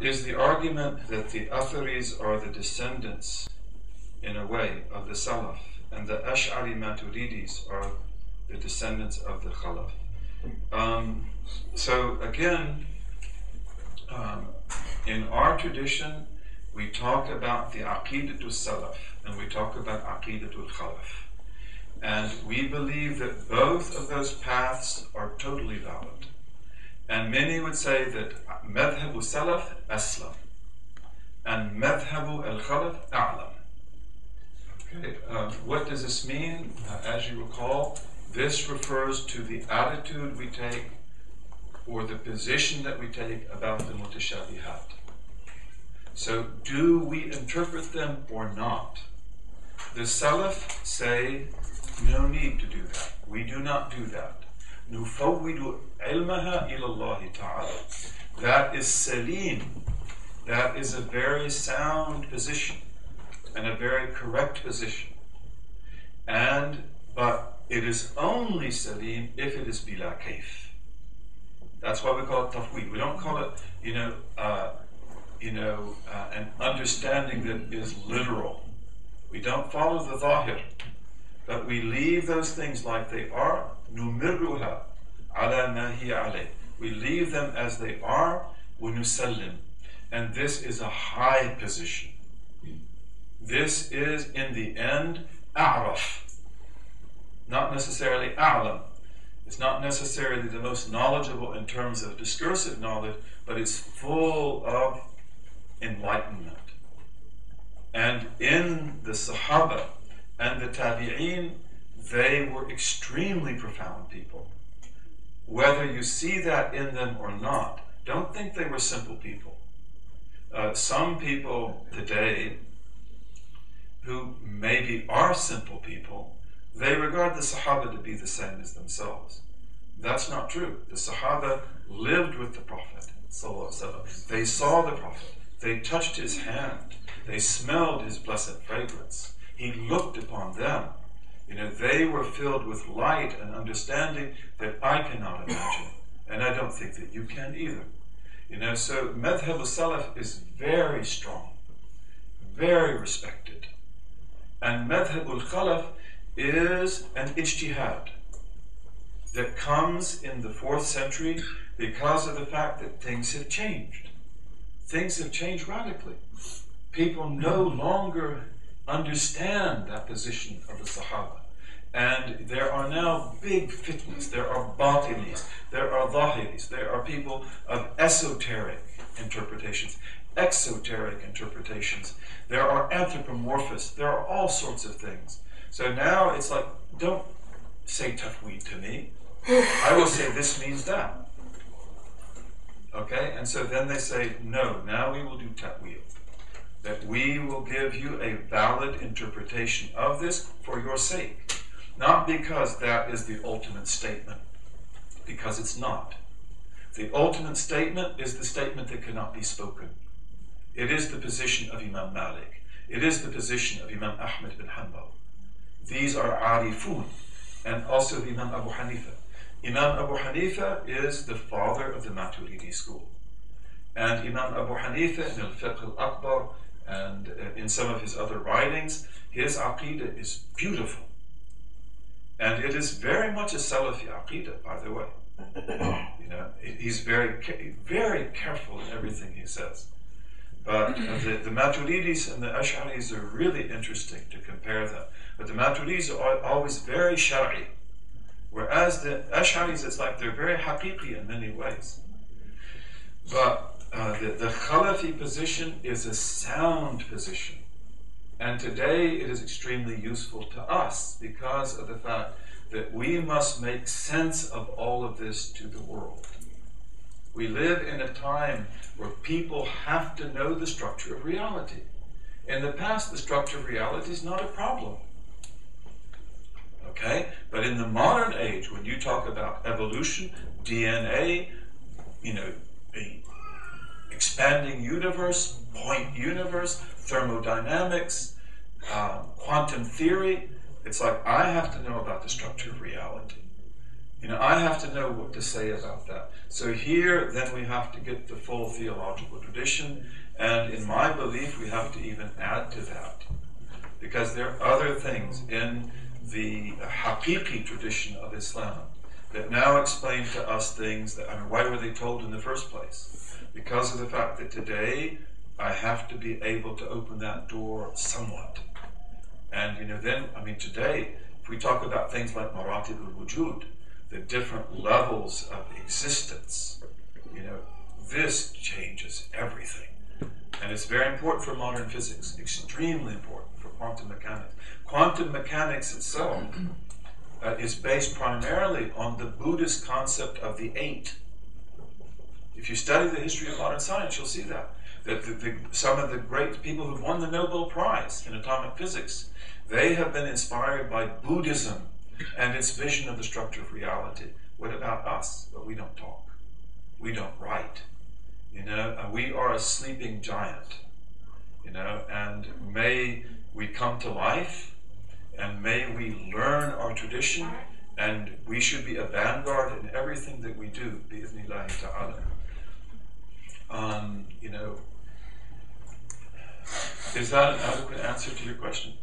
is the argument that the Atharis are the descendants, in a way, of the Salaf, and the Ash'ari Maturidis are the descendants of the Khalaf. Um, so again, um, in our tradition, we talk about the Aqidatul Salaf and we talk about Aqidatul Khalaf. And we believe that both of those paths are totally valid. And many would say that Madhabu Salaf Aslam and Madhabu Al Khalaf A'lam. Okay, uh, what does this mean? Uh, as you recall, this refers to the attitude we take or the position that we take about the mutashabihat. So, do we interpret them or not? The Salaf say no need to do that. We do not do that. نفوض علمها إلى الله تعالى. That is salim. That is a very sound position and a very correct position. And but it is only salim if it is bila kaif. That's why we call it tafweed. We don't call it, you know, uh, you know, uh, an understanding that is literal. We don't follow the zahir, but we leave those things like they are. Numirruha ala ma hiya We leave them as they are. Unusallim. And this is a high position. This is, in the end, a'raf. Not necessarily a'lam. It's not necessarily the most knowledgeable in terms of discursive knowledge, but it's full of enlightenment. And in the Sahaba and the Tabi'een, they were extremely profound people. Whether you see that in them or not, don't think they were simple people. Uh, some people today who maybe are simple people, they regard the Sahaba to be the same as themselves. That's not true. The Sahaba lived with the Prophet. They saw the Prophet. They touched his hand. They smelled his blessed fragrance. He looked upon them. You know, they were filled with light and understanding that I cannot imagine. And I don't think that you can either. You know, so Madhab salaf is very strong, very respected. And Madhab al-Khalaf is an ijtihad that comes in the fourth century because of the fact that things have changed. Things have changed radically. People no longer understand that position of the Sahaba. And there are now big fitnas, there are batinis, there are zahiris, there are people of esoteric interpretations, exoteric interpretations, there are anthropomorphists, there are all sorts of things. So now it's like, don't say tafweed to me. I will say this means that. Okay? And so then they say, no, now we will do ta'wil. That we will give you a valid interpretation of this for your sake. Not because that is the ultimate statement, because it's not. The ultimate statement is the statement that cannot be spoken. It is the position of Imam Malik. It is the position of Imam Ahmed bin Hanbal. These are arifun, and also Imam Abu Hanifa. Imam Abu Hanifa is the father of the Maturidi school. And Imam Abu Hanifa in Al-Fiqh al-Akbar and uh, in some of his other writings, his aqidah is beautiful. And it is very much a Salafi aqidah, by the way. you know, he's very, very careful in everything he says. But the, the Maturidis and the Ash'aris are really interesting to compare them. But the Maturidis are always very Shari. Whereas the Ash'aris, it's like they're very haqiqi in many ways. But uh, the, the Khalafi position is a sound position. And today it is extremely useful to us because of the fact that we must make sense of all of this to the world. We live in a time where people have to know the structure of reality. In the past, the structure of reality is not a problem. Okay? But in the modern age, when you talk about evolution, DNA, you know, expanding universe, point universe, thermodynamics, um, quantum theory, it's like I have to know about the structure of reality. You know, I have to know what to say about that. So here, then we have to get the full theological tradition, and in my belief, we have to even add to that. Because there are other things in the Haqiqi tradition of Islam that now explain to us things that, I mean, why were they told in the first place? Because of the fact that today I have to be able to open that door somewhat. And, you know, then, I mean, today, if we talk about things like Maratib al Wujud, the different levels of existence, you know, this changes everything. And it's very important for modern physics, extremely important for quantum mechanics. Quantum mechanics itself uh, is based primarily on the Buddhist concept of the eight. If you study the history of modern science, you'll see that. That the, the, some of the great people who've won the Nobel Prize in atomic physics, they have been inspired by Buddhism and its vision of the structure of reality. What about us? But we don't talk. We don't write. You know, we are a sleeping giant. You know, and may we come to life and may we learn our tradition and we should be a vanguard in everything that we do, bi'ithnillahi ta'ala. Um, you know, is that an adequate answer to your question?